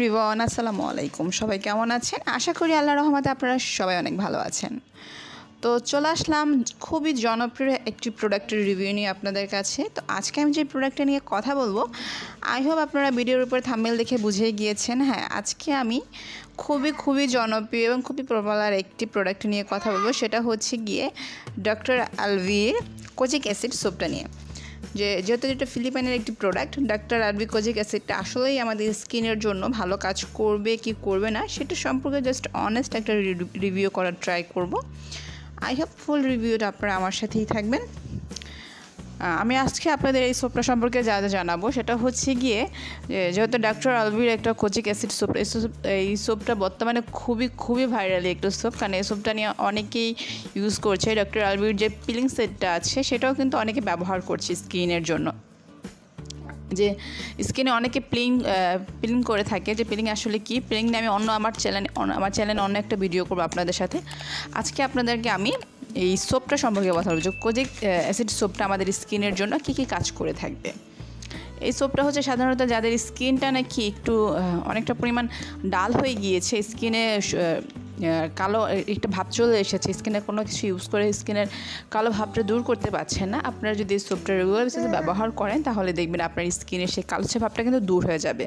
Everyone আসসালামু আলাইকুম। সবাই কেমন আছেন? আশা করি আল্লাহ রহমতে আপনারা সবাই অনেক ভালো আছেন। তো চলে আসলাম খুবই জনপ্রিয় একটি প্রোডাক্টের রিভিউ নিয়ে আপনাদের কাছে। তো আজকে আমি যে প্রোডাক্টটা নিয়ে কথা বলব আই হোপ আপনারা ভিডিওর উপর থাম্বেল দেখে বুঝে গিয়েছেন। হ্যাঁ আজকে আমি খুবই খুবই জনপ্রিয় এবং খুবই পপুলার একটি প্রোডাক্ট নিয়ে কথা বলব। সেটা হচ্ছে গিয়ে ডক্টর আলভির কোচিক অ্যাসিড সোপটা নিয়ে। যে, যেহেতু এটা ফিলিপাইনের একটি প্রোডাক্ট ডাক্তার আরবি কোজিক অ্যাসিডটা আসলেই আমাদের স্কিনের জন্য ভালো কাজ করবে কি করবে না, সেটা সম্পর্কে জাস্ট অনেস্ট একটা রিভিউ করার ট্রাই করব। আই হ্যাভ ফুল রিভিউটা আপনারা আমার সাথেই থাকবেন। আমি আজকে আপনাদের এই সোপটা সম্পর্কে যা যা জানাব, সেটা হচ্ছে গিয়ে যেহেতু ডাক্তার আলবির একটা কোচিক অ্যাসিড সোপ, এই সোপ, এই সোপটা বর্তমানে খুবই খুবই ভাইরালি একটা সোপ। কারণ এই সোপটা নিয়ে অনেকেই ইউজ করছে। ডক্টর আলবির যে পিলিং সেটটা আছে, সেটাও কিন্তু অনেকে ব্যবহার করছে স্কিনের জন্য। যে স্কিনে অনেকে প্লিং প্লিং করে থাকে যে প্লিং আসলে কি? প্লিং নিয়ে আমি অন্য আমার চ্যানেল আমার চ্যানেলে অন্য একটা ভিডিও করব আপনাদের সাথে। আজকে আপনাদেরকে আমি এই সোপটা সম্পর্কে কথা বলব। কোজিক অ্যাসিড সোপটা আমাদের স্কিনের জন্য কী কী কাজ করে থাকবে। এই সোপটা হচ্ছে সাধারণত যাদের স্কিনটা নাকি একটু অনেকটা পরিমাণ ডাল হয়ে গিয়েছে স্কিনে কালো একটা ভাব চলে এসেছে। স্কিনে কোনো কিছু ইউজ করে স্কিনের কালো ভাবটা দূর করতে পারছে না। আপনারা যদি সোপটা রেগুলার বেসিসে ব্যবহার করেন, তাহলে দেখবেন আপনার স্কিনে সেই কালচে ভাবটা কিন্তু দূর হয়ে যাবে।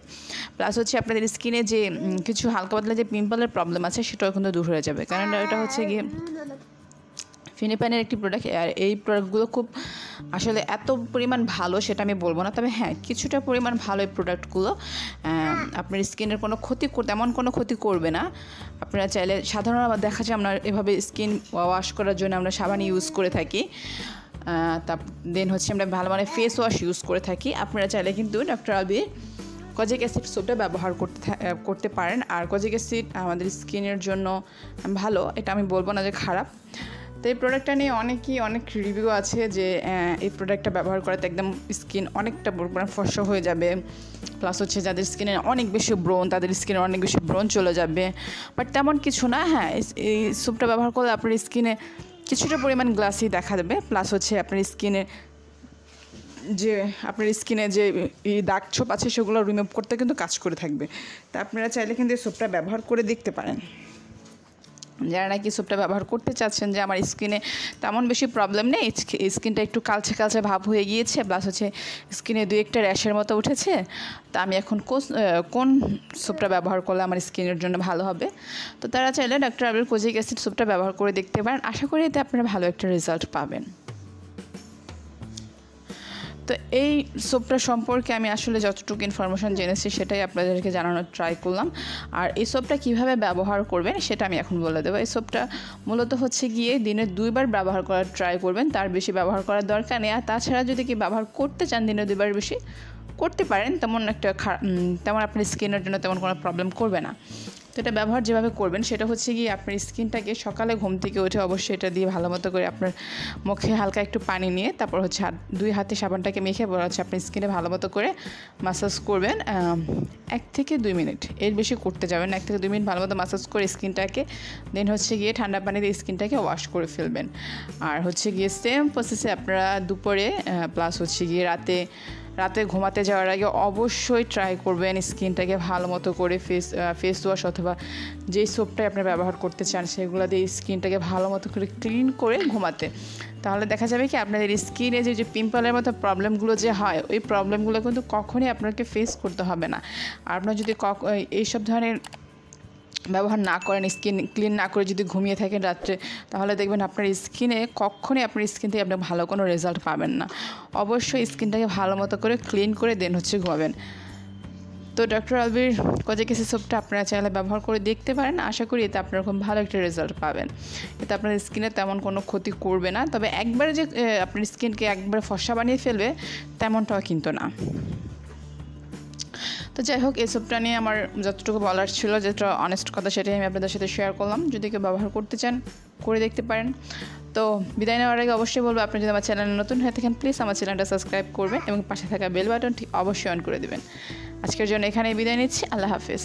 প্লাস হচ্ছে আপনাদের স্কিনে যে কিছু হালকা পাতলা যে পিম্পলের প্রবলেম আছে, সেটাও কিন্তু দূর হয়ে যাবে। কারণ এটা হচ্ছে গিয়ে ফিনিপ্যানের একটি প্রোডাক্ট আর এই প্রোডাক্টগুলো খুব আসলে এত পরিমাণ ভালো সেটা আমি বলব না। তবে হ্যাঁ কিছুটা পরিমাণ ভালো এই প্রোডাক্টগুলো আপনার স্কিনের কোনো ক্ষতি তেমন কোনো ক্ষতি করবে না। আপনারা চাইলে সাধারণত দেখা যায় আমরা এভাবে স্কিন ওয়াশ করার জন্য আমরা সাবান ইউজ করে থাকি। তা দেন হচ্ছে আমরা ভালো মানে ফেস ওয়াশ ইউজ করে থাকি। আপনারা চাইলে কিন্তু ডক্টর আলবির কজিক অ্যাসিড সোপটা ব্যবহার করতে করতে পারেন। আর কজিক অ্যাসিড আমাদের স্কিনের জন্য ভালো, এটা আমি বলব না যে খারাপ। তো এই প্রোডাক্টটা নিয়ে অনেকই অনেক রিভিউ আছে যে এই প্রোডাক্টটা ব্যবহার করাতে একদম স্কিন অনেকটা ফর্সা হয়ে যাবে। প্লাস হচ্ছে যাদের স্কিনে অনেক বেশি ব্রণ তাদের স্কিনে অনেক বেশি ব্রণ চলে যাবে। বাট তেমন কিছু না হ্যাঁ এই স্যুপটা ব্যবহার করলে আপনার স্কিনে কিছুটা পরিমাণ গ্লাসই দেখা দেবে। প্লাস হচ্ছে আপনার স্কিনে যে, আপনার স্কিনে যে, এই দাগ ছোপ আছে সেগুলো রিমুভ করতে কিন্তু কাজ করে থাকবে। তা আপনারা চাইলে কিন্তু এই সোপটা ব্যবহার করে দেখতে পারেন। যারা নাকি সোপটা ব্যবহার করতে চাচ্ছেন যে আমার স্কিনে তেমন বেশি প্রবলেম নেই স্কিনটা একটু কালচে কালচে ভাব হয়ে গিয়েছে প্লাস হচ্ছে স্কিনে দু একটা র্যাশের মতো উঠেছে, তা আমি এখন কোন সোপটা ব্যবহার করলে আমার স্কিনের জন্য ভালো হবে? তো তারা চাইলে ডাক্তার আবির কোজিক অ্যাসিড সোপটা ব্যবহার করে দেখতে পারেন। আশা করি এতে আপনারা ভালো একটা রেজাল্ট পাবেন। তো এই সোপটা সম্পর্কে আমি আসলে যতটুকু ইনফরমেশান জেনেছি সেটাই আপনাদেরকে জানানোর ট্রাই করলাম। আর এই সোপটা কীভাবে ব্যবহার করবেন সেটা আমি এখন বলে দেবো। এই সোপটা মূলত হচ্ছে গিয়ে দিনে দুইবার ব্যবহার করার ট্রাই করবেন, তার বেশি ব্যবহার করার দরকার নেই। আর তাছাড়া যদি কি ব্যবহার করতে চান দিনে দুইবার বেশি, করতে পারেন, তেমন একটা তেমন আপনার স্কিনের জন্য তেমন কোনো প্রবলেম করবে না। তো এটা ব্যবহার যেভাবে করবেন, সেটা হচ্ছে গিয়ে আপনার স্কিনটাকে সকালে ঘুম থেকে উঠে অবশ্যই এটা দিয়ে ভালো মতো করে আপনার মুখে হালকা একটু পানি নিয়ে তারপর হচ্ছে হাত, দুই হাতে সাবানটাকে মেখে বলা হচ্ছে আপনার স্কিনে ভালো মতো করে মাসাজ করবেন এক থেকে দুই মিনিট। এর বেশি করতে যাবেন এক থেকে দুই মিনিট ভালো মতো মাসাজ করে স্কিনটাকে দেন হচ্ছে গিয়ে ঠান্ডা পানি দিয়ে স্কিনটাকে ওয়াশ করে ফেলবেন। আর হচ্ছে গিয়ে সেম প্রসেসে আপনারা দুপুরে প্লাস হচ্ছে গিয়ে রাতে রাতে ঘুমাতে যাওয়ার আগে অবশ্যই ট্রাই করবেন স্কিনটাকে ভালো মতো করে ফেস ফেস ওয়াশ অথবা যেই সোপটাই আপনি ব্যবহার করতে চান সেগুলো দিয়ে স্কিনটাকে ভালো মতো করে ক্লিন করে ঘুমাতে। তাহলে দেখা যাবে কি আপনাদের স্কিনে যে যে পিম্পলের মতো প্রবলেমগুলো যে হয়, ওই প্রবলেমগুলো কিন্তু কখনই আপনাকে ফেস করতে হবে না। আপনার যদি এইসব ধরনের ব্যবহার না করেন, স্কিন ক্লিন না করে যদি ঘুমিয়ে থাকেন রাত্রে, তাহলে দেখবেন আপনার স্কিনে কখনই আপনার স্কিন থেকে আপনি ভালো কোনো রেজাল্ট পাবেন না। অবশ্যই স্কিনটাকে ভালো মতো করে ক্লিন করে দেন, হচ্ছে ঘুমাবেন। তো ডক্টর আলবির কজেকেসি সোপটা আপনারা চাইলে ব্যবহার করে দেখতে পারেন। আশা করি এতে আপনারা খুব ভালো একটা রেজাল্ট পাবেন। এতে আপনার স্কিনে তেমন কোনো ক্ষতি করবে না। তবে একবারে যে আপনার স্কিনকে একবারে ফসা বানিয়ে ফেলবে, তেমনটাও কিন্তু না। তো যাই হোক এসবটা নিয়ে আমার যতটুকু বলার ছিল, যেটা অনেস্ট কথা সেটাই আমি আপনাদের সাথে শেয়ার করলাম। যদি কেউ ব্যবহার করতে চান, করে দেখতে পারেন। তো বিদায় নেওয়ার আগে অবশ্যই বলব, আপনি যদি আমার চ্যানেলে নতুন হয়ে থাকেন প্লিজ আমার চ্যানেলটা সাবস্ক্রাইব করবেন এবং পাশে থাকা বেল বাটনটি অবশ্যই অন করে দেবেন। আজকের জন্য এখানেই বিদায় নিচ্ছি, আল্লাহ হাফিজ।